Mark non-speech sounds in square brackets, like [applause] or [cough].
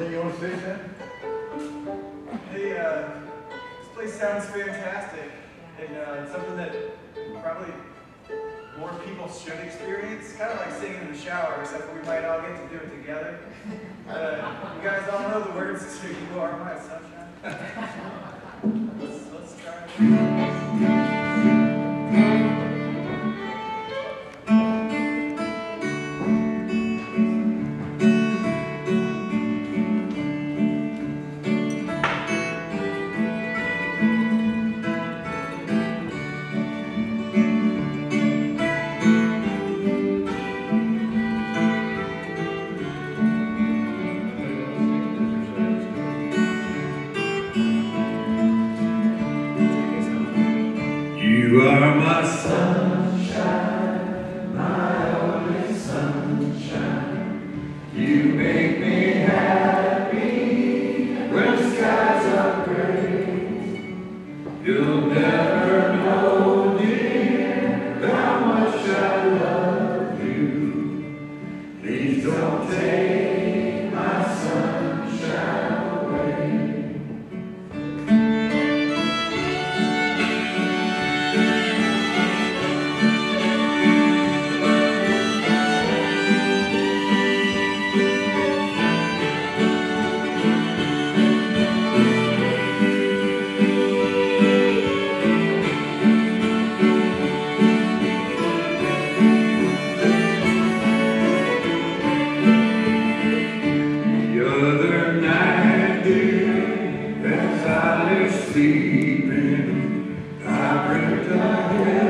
Anything you want to say, Sam? Hey, uh, this place sounds fantastic, and uh, something that probably more people should experience. Kind of like singing in the shower, except we might all get to do it together. [laughs] Uh, you guys all know the words to You Are My Sunshine. [laughs] You are my sunshine, Africa.